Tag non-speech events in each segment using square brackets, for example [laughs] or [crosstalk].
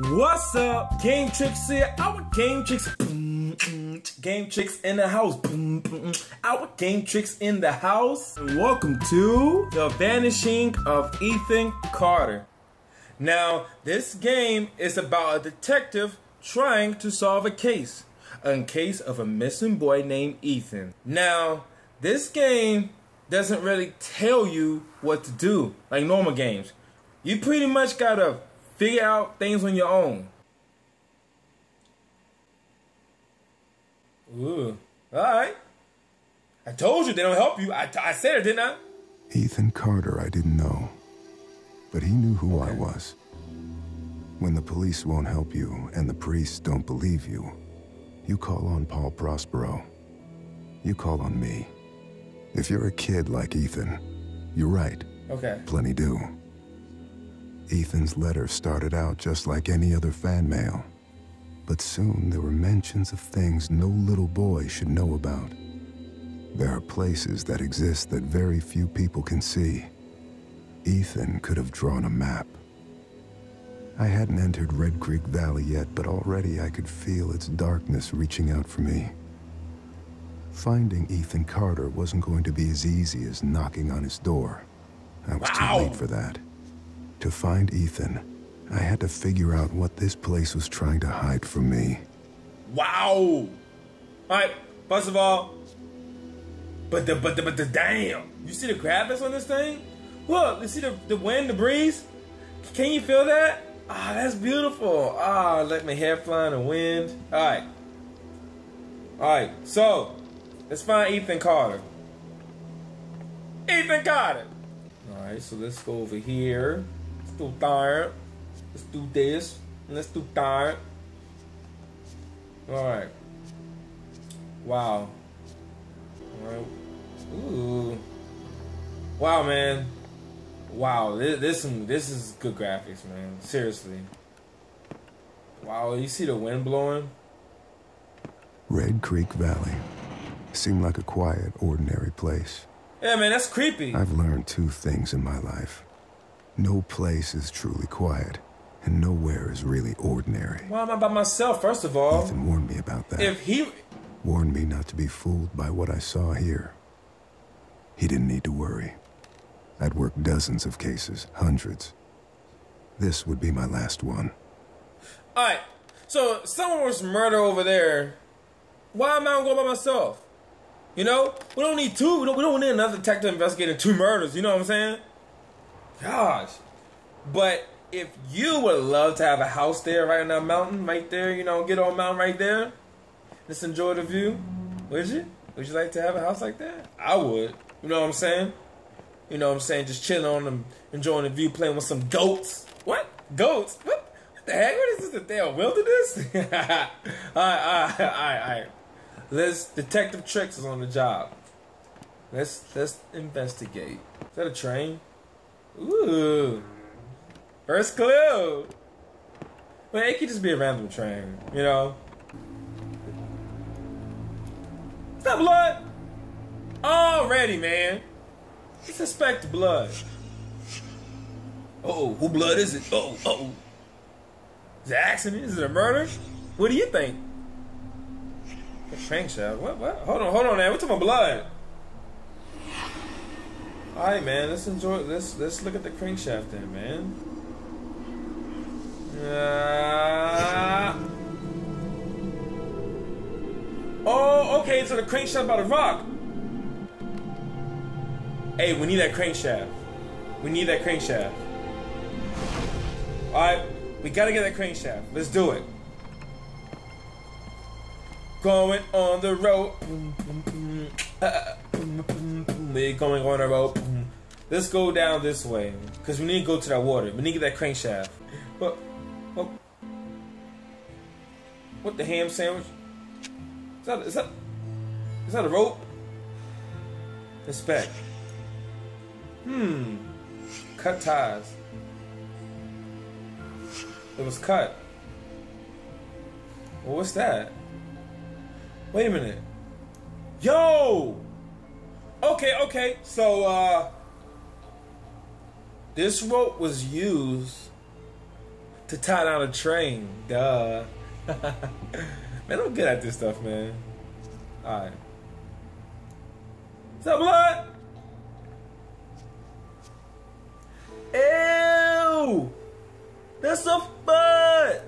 What's up? Gametrix here. Our Gametrix. Game Tricks in the house. Our Gametrix in the house. Welcome to The Vanishing of Ethan Carter. Now, this game is about a detective trying to solve a case. A case of a missing boy named Ethan. Now, this game doesn't really tell you what to do like normal games. You pretty much gotta figure out things on your own. Ooh, all right. I told you they don't help you. I, I said it, didn't I? Ethan Carter, I didn't know. But he knew who I was. When the police won't help you and the priests don't believe you, you call on Paul Prospero. You call on me. If you're a kid like Ethan, you're right. Okay. Plenty do. Ethan's letter started out just like any other fan mail. But soon there were mentions of things no little boy should know about. There are places that exist that very few people can see. Ethan could have drawn a map. I hadn't entered Red Creek Valley yet, but already I could feel its darkness reaching out for me. Finding Ethan Carter wasn't going to be as easy as knocking on his door. I was Wow. too late for that. To find Ethan, I had to figure out what this place was trying to hide from me. Wow. All right. First of all, but the but the but the damn. You see the graphics on this thing? Look, you see the the wind, the breeze. Can you feel that? Ah, that's beautiful. Ah, let my hair fly in the wind. All right. All right. So, let's find Ethan Carter. Ethan Carter. All right. So let's go over here. Let's do that. Let's do this. Let's do that. All right. Wow. All right. Ooh. Wow, man. Wow. This this this is good graphics, man. Seriously. Wow. You see the wind blowing? Red Creek Valley seemed like a quiet, ordinary place. Yeah, man. That's creepy. I've learned two things in my life. No place is truly quiet, and nowhere is really ordinary. Why am I by myself? First of all, Ethan warned me about that. if he warned me not to be fooled by what I saw here. He didn't need to worry. I'd worked dozens of cases, hundreds. This would be my last one. All right. So someone was murdered over there. Why am I going by myself? You know, we don't need two. We don't, we don't need another detective investigating two murders. You know what I'm saying? Gosh. But if you would love to have a house there, right on that mountain, right there, you know, get on mountain right there, just enjoy the view. Would you? Would you like to have a house like that? I would. You know what I'm saying? You know what I'm saying? Just chilling on them, enjoying the view, playing with some goats. What? Goats? What? What the heck? What is this? The damn wilderness? [laughs] alright, alright, alright, alright. Let's Detective Trix is on the job. Let's let's investigate. Is that a train? Ooh. First clue. But it could just be a random train, you know? Is that blood? Already, man. Suspect blood. Oh, who blood is it? Oh, oh. Is it an accident? Is it a murder? What do you think? A crankshaft? What? What? Hold on, hold on, man. We're talking about blood. All right, man. Let's enjoy. Let's let's look at the crankshaft then, man. Uh, oh, okay. So the crankshaft by the rock. Hey, we need that crankshaft. We need that crankshaft. Alright, we gotta get that crankshaft. Let's do it. Going on the road. Uh, We're going on road. Boom. Let's go down this way. Because we need to go to that water. We need to get that crankshaft. What? What? What the ham sandwich? Is that, is that, is that a rope? Inspect. Hmm. Cut ties. It was cut. Well, what's that? Wait a minute. Yo! Okay, okay. So, uh, this rope was used to tie down a train. Duh. [laughs] man, I'm good at this stuff, man. Alright. What's up, blood? Ew! That's a butt!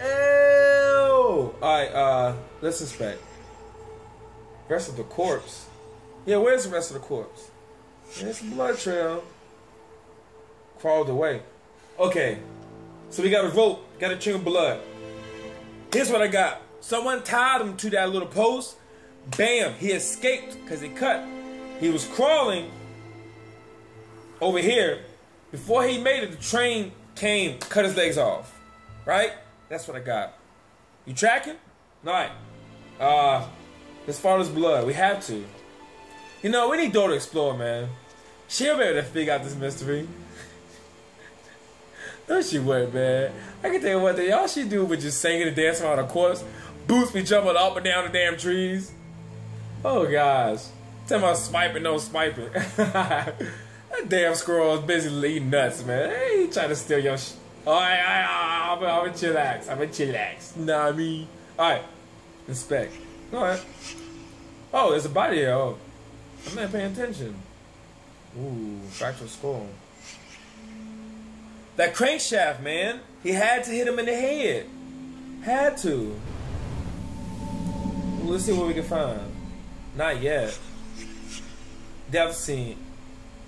Ew! Alright, uh, let's inspect. Rest of the corpse. Yeah, where's the rest of the corpse? There's a blood trail. Crawled away. Okay, so we got a rope, got a chain of blood. Here's what I got. Someone tied him to that little post. Bam, he escaped because he cut. He was crawling over here. Before he made it, the train came, cut his legs off. Right? That's what I got. You tracking? All right. Uh, let's follow his blood. We have to. You know, we need Dora to explore, man. She'll be able to figure out this mystery. [laughs] Don't she worry, man. I can tell you what, y'all she do but just singing and dancing on the corpse. Boots be jumping up and down the damn trees. Oh, gosh. Tell me swiping, no swiping. [laughs] that damn squirrel is busy eating nuts, man. Hey, he trying to steal your sh- Alright, alright, I'm gonna chillax. I'm gonna chillax. Nah, I mean. Alright. Inspect. Alright. Oh, there's a body here. Oh. I'm not paying attention. Ooh, fractured skull. That crankshaft, man. He had to hit him in the head. Had to. Let's see what we can find. Not yet. Death scene.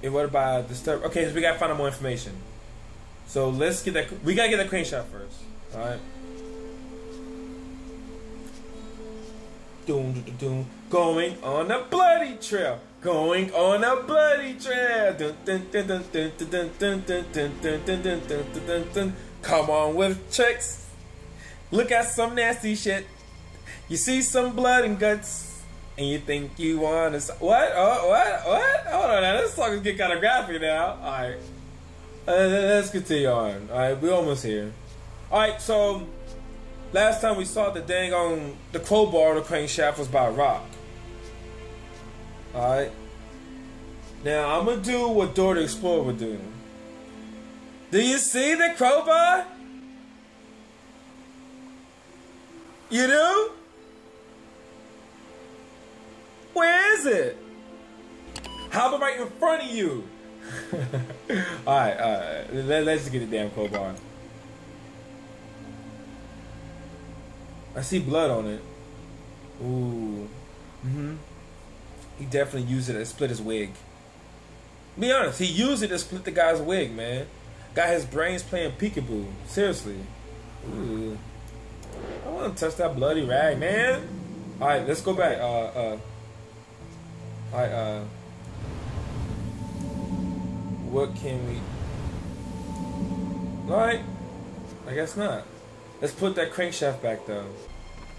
And what about disturb? Okay, so we gotta find out more information. So let's get that. We gotta get that crankshaft first. All right. doom, doom, doom, going on a bloody trail, going on a bloody trail. Come on with chicks, look at some nasty shit. You see some blood and guts, and you think you wanna what? Oh, what? What? Hold on, now this song is getting kind of graphic now. All right, uh, let's continue on. All right, we almost here. All right, so last time we saw the dang on the crowbar the crankshaft was by rock. All right. Now I'm gonna do what Dora the Explorer would do. Do you see the crowbar? You do? Where is it? How about right in front of you? [laughs] alright, alright. Let, us just get the damn crowbar. I see blood on it. Ooh. Mm-hmm. He definitely used it to split his wig. Be honest, he used it to split the guy's wig, man. Got his brains playing peekaboo. Seriously. Ooh. I want to touch that bloody rag, man. Alright, let's go back. Uh, uh. Alright, uh what can we... Alright. I guess not. Let's put that crankshaft back though.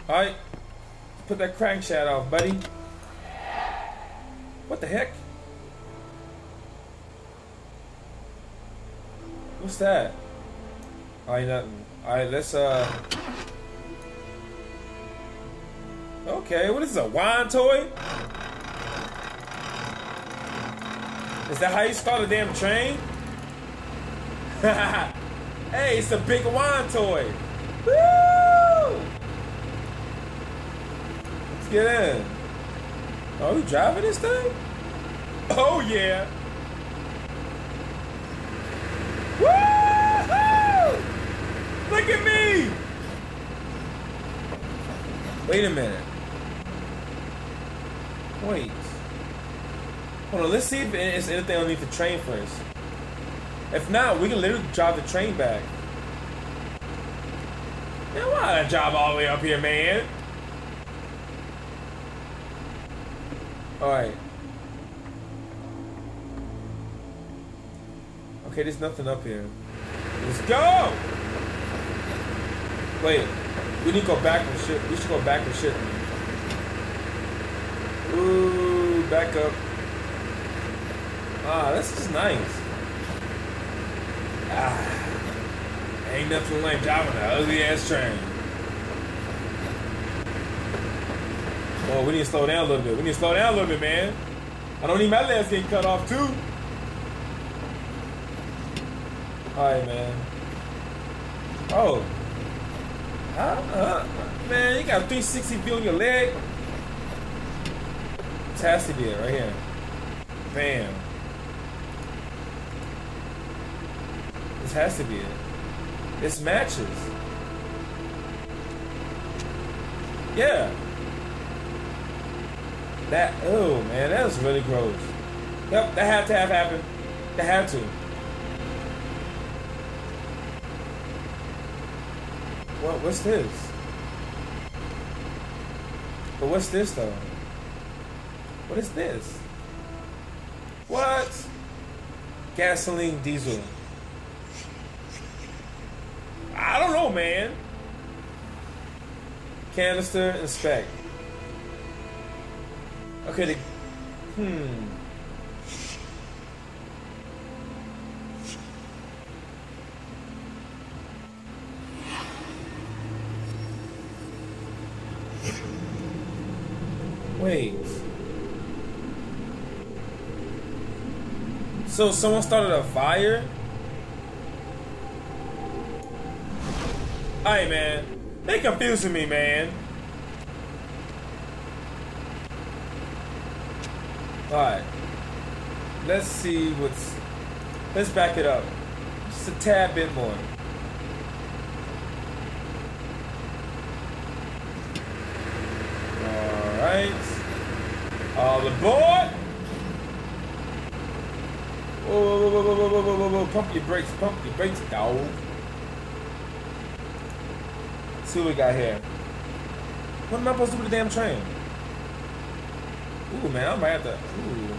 Alright. Put that crankshaft off, buddy. What the heck? What's that? I Alright, nothing. Alright, let's uh... Okay, what is this, a wine toy? Is that how you start a damn train? [laughs] hey, it's a big wine toy. Woo! Let's get in. Are we driving this thing? Oh yeah. Woo! Look at me! Wait a minute. Wait. Hold on, let's see if there's anything underneath the train first. If not, we can literally drive the train back. Man, why I drive all the way up here, man? Alright. Okay, there's nothing up here. Let's go! Wait, we need to go back and shit. We should go back and shit. Ooh, back up. Ah, this is nice. Ah, ain't nothing like driving an ugly ass train. Oh, we need to slow down a little bit. We need to slow down a little bit, man. I don't need my legs getting cut off too. Alright, man. Oh. Uh, uh, man, you got 360 view on your leg. This has to be it right here. Bam. This has to be it. This matches. Yeah. That, oh man, that was really gross. Yep, that had to have happened. That had to. What, what's this? But what's this though? What is this? What? Gasoline diesel. I don't know, man. Canister, inspect. Okay, the, hmm. Wait. So someone started a fire? Alright, man. They confusing me, man. Alright. Let's see what's... Let's back it up. Just a tad bit more. Alright. All aboard! Whoa, whoa, whoa, whoa, whoa, whoa, whoa, whoa, whoa. Pump your brakes, pump your brakes, dog. See what we got here. What am I supposed to do with the damn train? Ooh, man, I might have to. Ooh.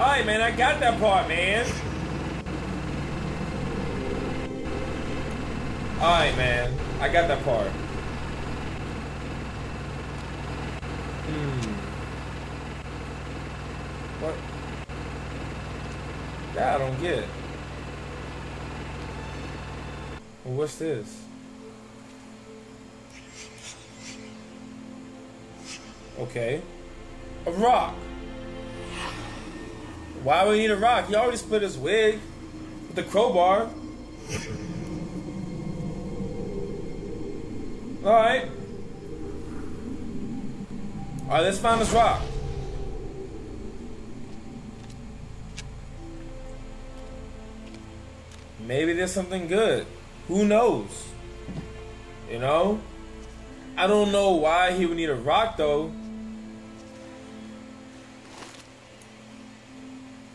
Alright, man, I got that part, man. Alright, man. I got that part. Hmm. What? That I don't get. Well, what's this? Okay. A rock. Why would we need a rock? He already split his wig with the crowbar. Alright. Alright, let's find this rock. Maybe there's something good. Who knows? You know? I don't know why he would need a rock though.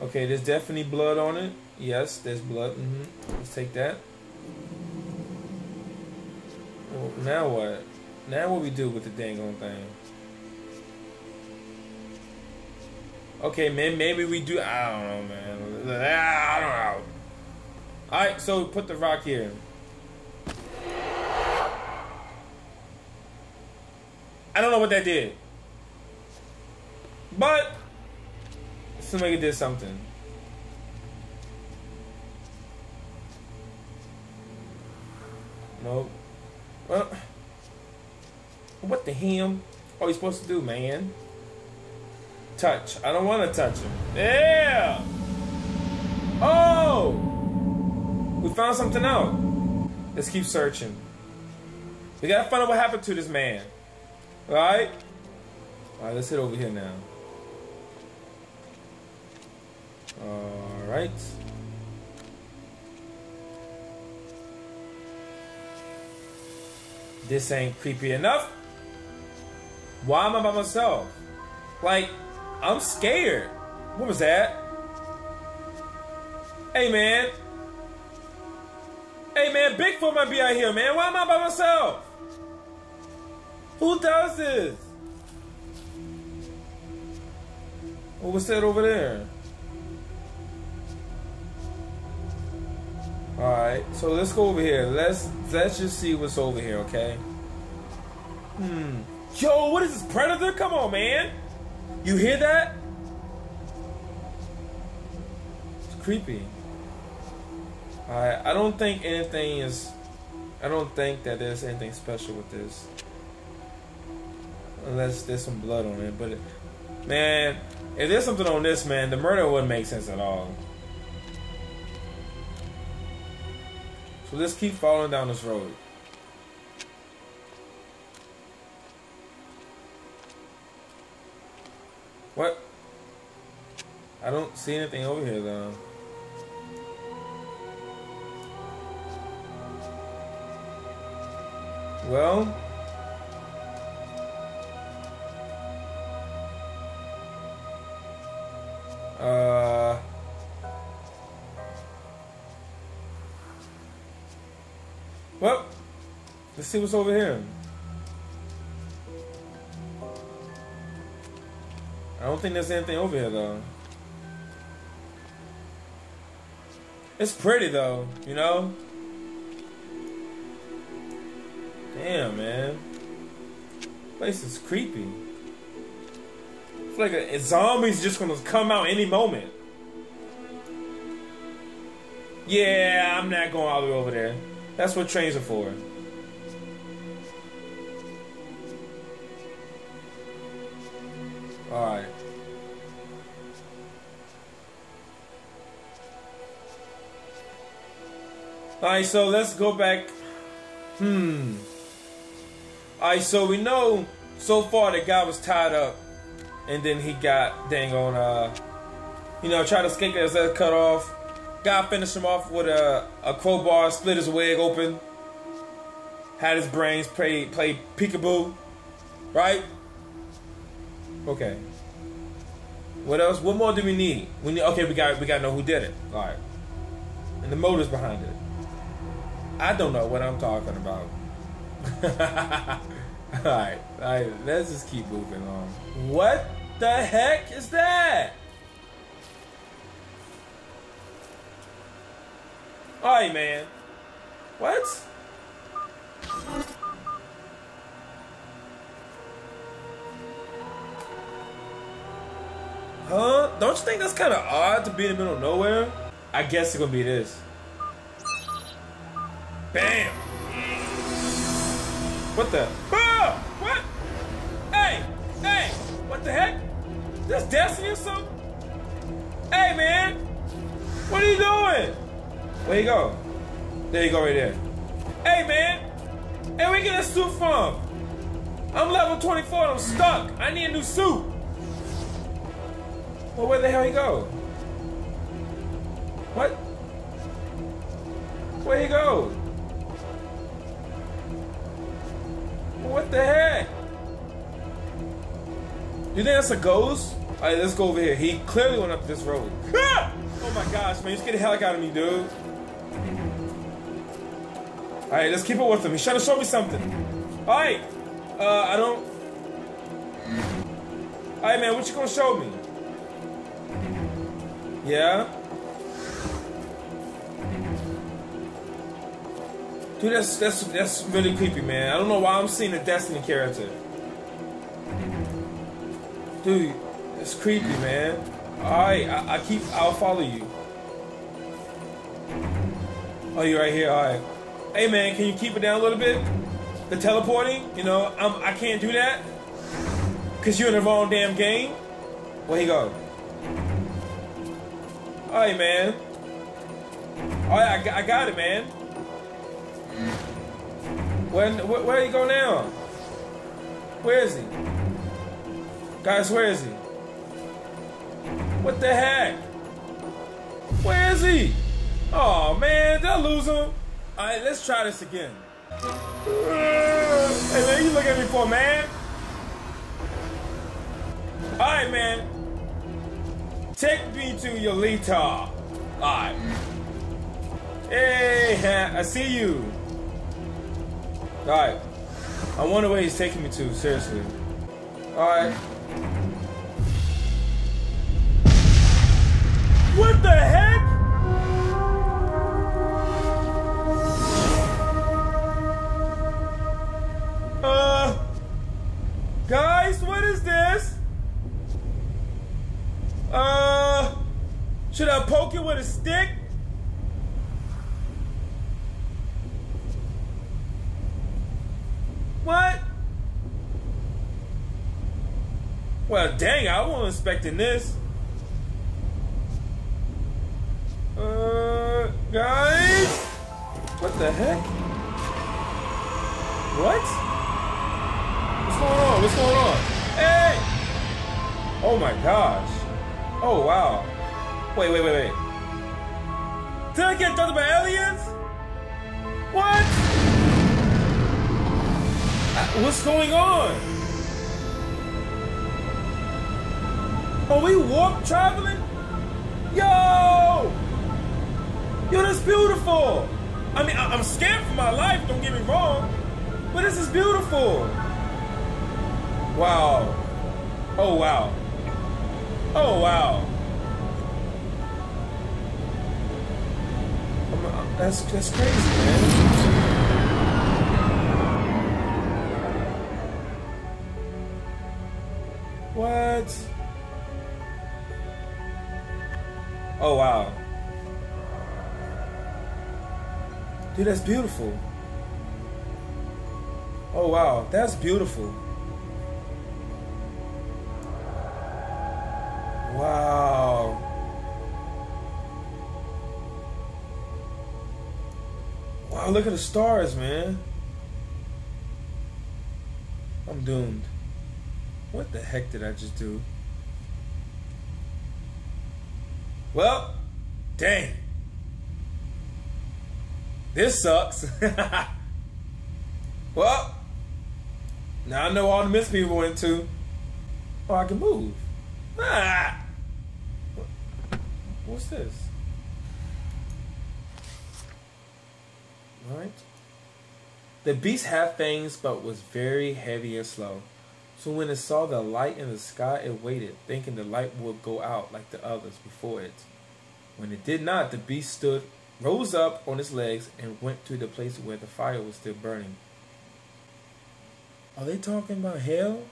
Okay, there's definitely blood on it. Yes, there's blood. Mm -hmm. Let's take that. Well, now what? Now what we do with the dang on thing? Okay, man, maybe we do. I don't know, man. I don't know. All right, so put the rock here. I don't know what that did, but it did something. Nope. Well, what the hell are we supposed to do, man? Touch. I don't want to touch him. Yeah. Oh, we found something out. Let's keep searching. We gotta find out what happened to this man. All right. All right. Let's head over here now. All right. This ain't creepy enough. Why am I by myself? Like, I'm scared. What was that? Hey, man. Hey, man, Bigfoot might be out here, man. Why am I by myself? Who does this? What was that over there? Alright, so let's go over here. Let's let's just see what's over here, okay? Hmm. Yo, what is this predator? Come on, man. You hear that? It's creepy. Alright, I don't think anything is I don't think that there's anything special with this. Unless there's some blood on it, but man, If there's something on this, man, the murder wouldn't make sense at all. So let's keep following down this road. What? I don't see anything over here though. Well, uh, well, let's see what's over here. I don't think there's anything over here though. It's pretty though, you know? Damn, man. Place is creepy. It's like a, a zombie's just gonna come out any moment. Yeah, I'm not going all the way over there. That's what trains are for. Alright. Alright, so let's go back. Hmm. Alright, so we know so far the guy was tied up and then he got dang on uh you know, tried to escape his head cut off. Guy finished him off with a, a crowbar, split his wig open, had his brains play play peekaboo. Right? Okay. What else? What more do we need? We need okay, we got we gotta know who did it. Alright. And the motives behind it. I don't know what I'm talking about. [laughs] Alright, alright, let's just keep moving on. What the heck is that? Alright, man. What? Huh? Don't you think that's kind of odd to be in the middle of nowhere? I guess it's gonna be this. Bam! What the? Ah! What? Hey! Hey! What the heck? This Destiny or something? Hey, man! What are you doing? Where you go? There you go right there. Hey, man! Hey, you get a suit from? I'm level 24 and I'm stuck. I need a new suit. Well, where the hell he go? What? Where he go? What the heck? You think that's a ghost? Alright, let's go over here. He clearly went up this road. Ah! [laughs] Oh my gosh, man. Just get the hell out of me, dude. Alright, let's keep it with him. He's trying to show me something. Alright. Uh, I don't... Alright, man. What you gonna show me? Yeah? Dude, that's that's that's really creepy, man. I don't know why I'm seeing a Destiny character. Dude, it's creepy, man. Alright, I, I keep I'll follow you. Oh, you right here, alright. Hey man, can you keep it down a little bit? The teleporting, you know, I'm I can't do that. Cause you're in the wrong damn game. Where he go? Alright, man. Alright, I, I got it, man. Where, where, where you go now? Where is he? Guys, where is he? What the heck? Where is he? Oh man, did I lose him? Alright, let's try this again. [sighs] Hey man, you look at me for man. Alright man. Take me to your Yolita. Alright. Hey, [laughs] I see you. Alright. I wonder where he's taking me to, seriously. Alright. What the heck? Uh. Guys, what is this? Uh. Should I poke it with a stick? What? Well, dang, I wasn't expecting this. Uh, guys? What the heck? What? What's going on? What's going on? Hey! Oh my gosh. Oh wow. Wait, wait, wait, wait. Did I get done by aliens? What? Uh, What's going on? Are we warp traveling? Yo! Yo, that's beautiful! I mean, I- I'm scared for my life, don't get me wrong. But this is beautiful. Wow. Oh, wow. Oh, wow. I'm- uh, That's, that's crazy, man. What? Oh wow. Dude, that's beautiful. Oh wow, that's beautiful. Wow. Wow, look at the stars, man. I'm doomed. What the heck did I just do? Well, dang. This sucks. [laughs] well, now I know all the myths people went to. Oh, I can move. Ah. What's this? Alright. The beast had fangs but was very heavy and slow. So when it saw the light in the sky, it waited, thinking the light would go out like the others before it. When it did not, the beast stood, rose up on its legs, and went to the place where the fire was still burning. Are they talking about hell?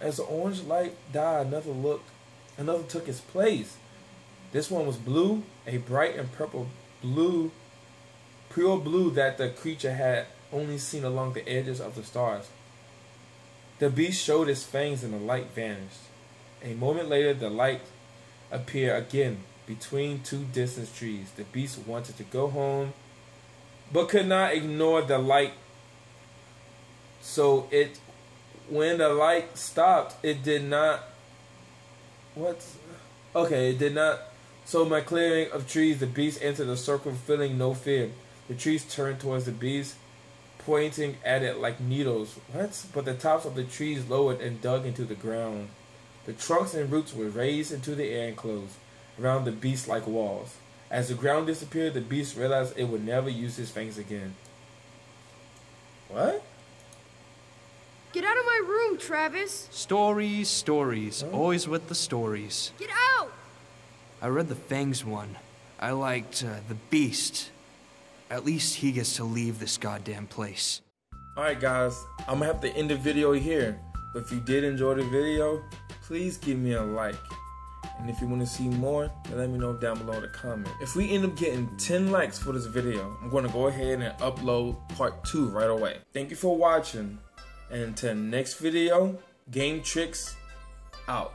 As the orange light died, another looked, another took its place. This one was blue, a bright and purple blue, pure blue that the creature had only seen along the edges of the stars. The beast showed its fangs and the light vanished. A moment later, the light appeared again between two distant trees. The beast wanted to go home, but could not ignore the light. So it, when the light stopped, it did not. What? Okay, it did not. So my clearing of trees, the beast entered the circle, feeling no fear. The trees turned towards the beast, pointing at it like needles. What? But the tops of the trees lowered and dug into the ground. The trunks and roots were raised into the air and closed around the beast like walls. As the ground disappeared, the beast realized it would never use his fangs again. What? Get out of my room, Travis! Stories, stories. Always with the stories. Get out! I read the Fangs one. I liked uh, the Beast. At least he gets to leave this goddamn place. Alright guys, I'm gonna have to end the video here. But if you did enjoy the video, please give me a like. And if you want to see more, let me know down below in the comment. If we end up getting 10 likes for this video, I'm going to go ahead and upload part 2 right away. Thank you for watching. And until next video, Gametrix out.